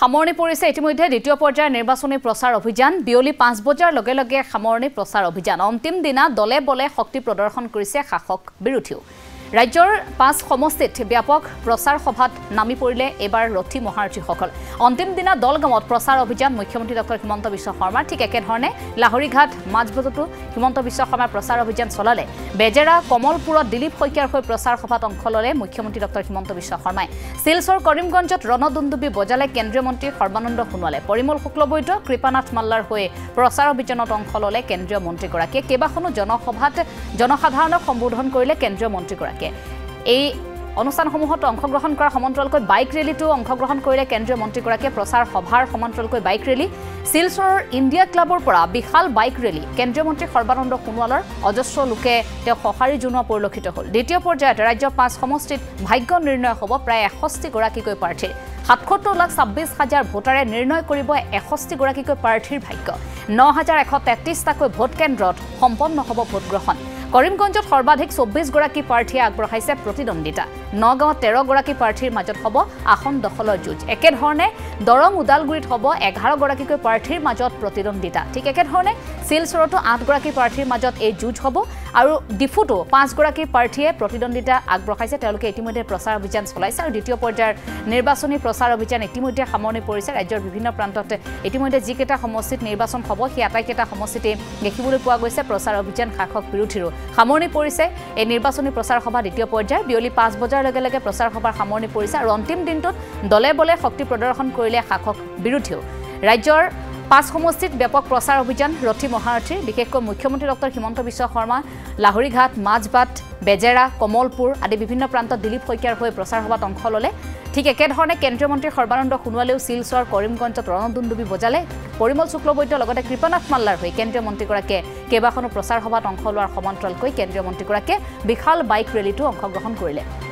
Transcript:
সামৰণি পৰিছে ইতিমধ্যে দ্বিতীয় পৰ্যায়ৰ নিৰ্বাচনী প্ৰচাৰ অভিযান। বিয়লি পাঁচ বজাৰ লগে লগে সামৰণি প্ৰচাৰ অভিযান। অন্তিম দিনা দলে বলে শক্তি প্ৰদৰ্শন কৰিছে শাসক বিৰোধীও। ৰাজ্যৰ পাঁচ সমষ্টিত ব্যাপক প্ৰচাৰ সভাত নামি পৰিলে এইবাৰ ৰথী মহাৰথীসকল। অন্তিম দিনা দলগাঁৱত প্ৰচাৰ অভিযান মুখ্যমন্ত্ৰী ডক্টৰ হিমন্ত বিশ্ব শৰ্মাৰ ঠিক একেধৰণে লাহৰীঘাট মাজবজতো হিমন্ত বিশ্ব শৰ্মাৰ প্ৰচাৰ অভিযান চলালে। বেজেৰা কমলপুৰত দিলীপ শইকীয়াৰ হৈ প্ৰচাৰ সভাত অংশ ল'লে মুখ্যমন্ত্ৰী ডক্টৰ হিমন্ত বিশ্ব শৰ্মাই। শিলচৰ কৰিমগঞ্জত ৰণদুন্দুবী বজালে কেন্দ্ৰীয় মন্ত্ৰী সৰ্বানন্দ সোণোৱালে। পৰিমল শুক্লবৈদ্য কৃপানাথ মাল্লাৰ হৈ প্ৰচাৰ অভিযানত অংশ ল'লে কেন্দ্ৰীয় মন্ত্ৰীগৰাকীয়ে। কেইবাখনো জনসভাত জনসাধাৰণক সম্বোধন কৰিলে কেন্দ্ৰীয় মন্ত্ৰীগৰাকীয়ে। এই অনুষ্ঠানসমূহত অংশগ্ৰহণ কৰাৰ সমান্তৰালকৈ বাইক ৰেলীতো অংশগ্ৰহণ কৰিলে কেন্দ্ৰীয় মন্ত্ৰীগৰাকীয়ে প্ৰচাৰ সভাৰ সমান্তৰালকৈ বাইক ৰেলী শিলচৰৰ ইণ্ডিয়া ক্লাবৰ পৰা বিশাল বাইক ৰেলী কেন্দ্ৰীয় মন্ত্ৰী সৰ্বানন্দ সোণোৱালৰ অজস্ৰ লোকে তেওঁক সঁহাৰি জনোৱা পৰিলক্ষিত হ'ল। দ্বিতীয় পৰ্যায়ত ৰাজ্যৰ পাঁচ সমষ্টিত ভাগ্য নিৰ্ণয় হ'ব প্ৰায় এষষ্ঠিগৰাকীকৈ প্ৰাৰ্থীৰ। সাতসত্তৰ লাখ ছাব্বিছ হাজাৰ ভোটাৰে নিৰ্ণয় কৰিব এষষ্ঠিগৰাকীকৈ প্ৰাৰ্থীৰ ভাগ্য। ন হাজাৰ এশ তেত্ৰিছটাকৈ ভোটকেন্দ্ৰত সম্পন্ন হ'ব ভোটগ্ৰহণ। কৰিমগঞ্জত সৰ্বাধিক চৌব্বিছগৰাকী প্ৰাৰ্থীয়ে আগবঢ়াইছে প্ৰতিদ্বন্দ্বিতা। নগাঁৱত তেৰগৰাকী প্ৰাৰ্থীৰ মাজত হ'ব আসন দখলৰ যুঁজ। একেধৰণে দৰং ওদালগুৰিত হ'ব এঘাৰগৰাকীকৈ প্ৰাৰ্থীৰ মাজত প্ৰতিদ্বন্দ্বিতা। ঠিক একেধৰণে শিলচৰতো আঠগৰাকী প্ৰাৰ্থীৰ মাজত এই যুঁজ হ'ব আৰু ডিফুতো পাঁচগৰাকী প্ৰাৰ্থীয়ে প্ৰতিদ্বন্দ্বিতা আগবঢ়াইছে। তেওঁলোকে ইতিমধ্যে প্ৰচাৰ অভিযান চলাইছে আৰু দ্বিতীয় পৰ্যায়ৰ নিৰ্বাচনী প্ৰচাৰ অভিযান ইতিমধ্যে সামৰণি পৰিছে। ৰাজ্যৰ বিভিন্ন প্ৰান্তত ইতিমধ্যে যিকেইটা সমষ্টিত নিৰ্বাচন হ'ব সেই আটাইকেইটা সমষ্টিতে দেখিবলৈ পোৱা গৈছে প্ৰচাৰ অভিযান শাসক বিৰোধীৰো। সামৰণি পৰিছে এই নিৰ্বাচনী প্ৰচাৰ সভা দ্বিতীয় পৰ্যায়ৰ। বিয়লি পাঁচ বজাৰ লগে লগে প্ৰচাৰ সভাৰ সামৰণি পৰিছে আৰু অন্তিম দিনটোত দলে বলে শক্তি প্ৰদৰ্শন কৰিলে শাসক বিৰোধীও। ৰাজ্যৰ পাঁচ সমষ্টিত ব্যাপক প্ৰচাৰ অভিযান ৰথী মহাৰথীৰ বিশেষকৈ মুখ্যমন্ত্ৰী ডক্টৰ হিমন্ত বিশ্ব শৰ্মা লাহৰীঘাট মাজবাট বেজেৰা কমলপুৰ আদি বিভিন্ন প্ৰান্তত দিলীপ শইকীয়াৰ হৈ প্ৰচাৰ সভাত অংশ ল'লে। ঠিক একেধৰণে কেন্দ্ৰীয় মন্ত্ৰী সৰ্বানন্দ সোণোৱালেও শিলচৰ কৰিমগঞ্জত ৰণদুন্দুবী বজালে। পৰিমল শুক্লবৈদ্যৰ লগতে কৃপানাথ মাল্লাৰ হৈ কেন্দ্ৰীয় মন্ত্ৰীগৰাকীয়ে কেইবাখনো প্ৰচাৰ সভাত অংশ লোৱাৰ সমান্তৰালকৈ কেন্দ্ৰীয় মন্ত্ৰীগৰাকীয়ে বিশাল বাইক ৰেলীতো অংশগ্ৰহণ কৰিলে।